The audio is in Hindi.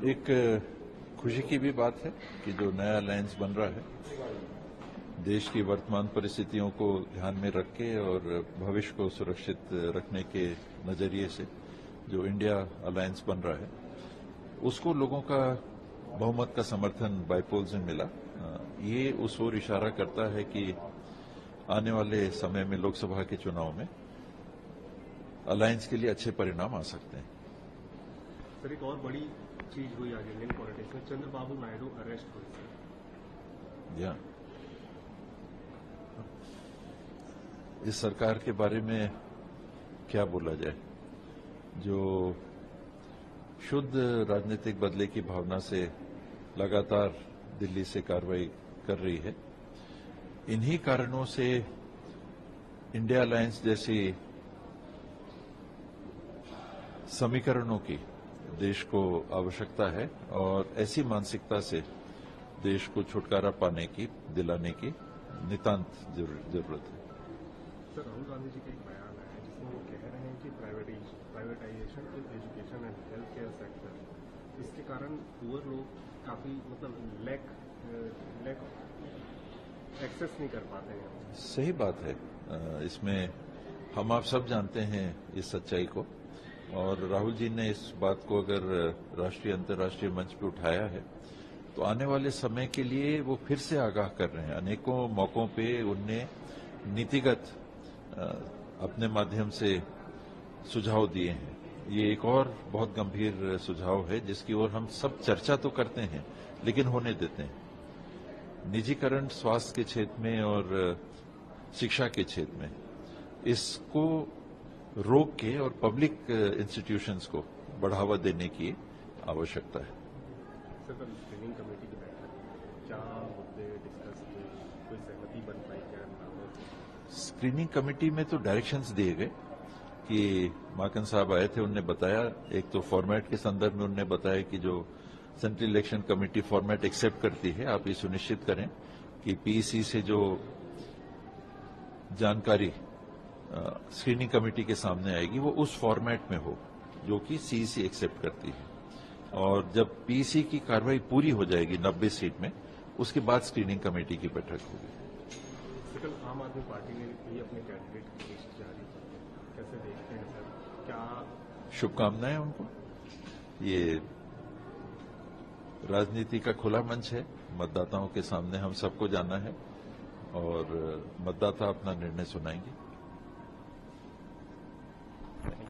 एक खुशी की भी बात है कि जो नया अलायंस बन रहा है, देश की वर्तमान परिस्थितियों को ध्यान में रख के और भविष्य को सुरक्षित रखने के नज़रिए से जो इंडिया अलायंस बन रहा है, उसको लोगों का बहुमत का समर्थन बाइपोल से मिला। ये उस ओर इशारा करता है कि आने वाले समय में लोकसभा के चुनाव में अलायंस के लिए अच्छे परिणाम आ सकते हैं। सर, एक और बड़ी चीज़ हुई आज इंडियन पॉलिटिक्स में, चंद्रबाबू नायडू अरेस्ट हुए या इस सरकार के बारे में क्या बोला जाए? जो शुद्ध राजनीतिक बदले की भावना से लगातार दिल्ली से कार्रवाई कर रही है, इन्हीं कारणों से इंडिया अलायंस जैसी समीकरणों की देश को आवश्यकता है और ऐसी मानसिकता से देश को छुटकारा पाने की दिलाने की नितांत ज़रूरत है। सर राहुल गांधी जी का एक बयान है जिसमें वो कह रहे हैं कि privatisation in education and health care sector इसके कारण पुअर लोग काफ़ी मतलब लैक लैक एक्सेस नहीं कर पाते हैं। सही बात है। इसमें हम आप सब जानते हैं इस सच्चाई को। और राहुल जी ने इस बात को अगर राष्ट्रीय अंतर्राष्ट्रीय मंच पर उठाया है तो आने वाले समय के लिए वो फिर से आगाह कर रहे हैं। अनेकों मौकों पे उनने नीतिगत अपने माध्यम से सुझाव दिए हैं। ये एक और बहुत गंभीर सुझाव है, जिसकी ओर हम सब चर्चा तो करते हैं, लेकिन होने देते हैं। निजीकरण स्वास्थ्य के क्षेत्र में और शिक्षा के क्षेत्र में, इसको रोक के और पब्लिक इंस्टीट्यूशंस uh, को बढ़ावा देने की आवश्यकता है। स्क्रीनिंग कमेटी की बैठक क्या मुद्दे डिस्कस कोई सहमति बन पाई क्या स्क्रीनिंग कमेटी में तो डायरेक्शंस दिए गए कि माकन साहब आए थे उनने बताया। एक तो फॉर्मेट के संदर्भ में उन्होंने बताया कि जो central election committee format accept करती है आप ये सुनिश्चित करें कि पीईसी से जो जानकारी स्क्रीनिंग कमेटी के सामने आएगी वो उस फॉर्मेट में हो जो कि सीईसी एक्सेप्ट करती है। और जब पीसी की कार्रवाई पूरी हो जाएगी नब्बे सीट में उसके बाद स्क्रीनिंग कमेटी की बैठक होगी। आम आदमी पार्टी ने भी अपने कैंडिडेट की लिस्ट जारी कैसे देखते हैं सर? क्या शुभकामनाएँ उनको। ये राजनीति का खुला मंच है मतदाताओं के सामने हम सबको जाना है और मतदाता अपना निर्णय सुनाएँगे।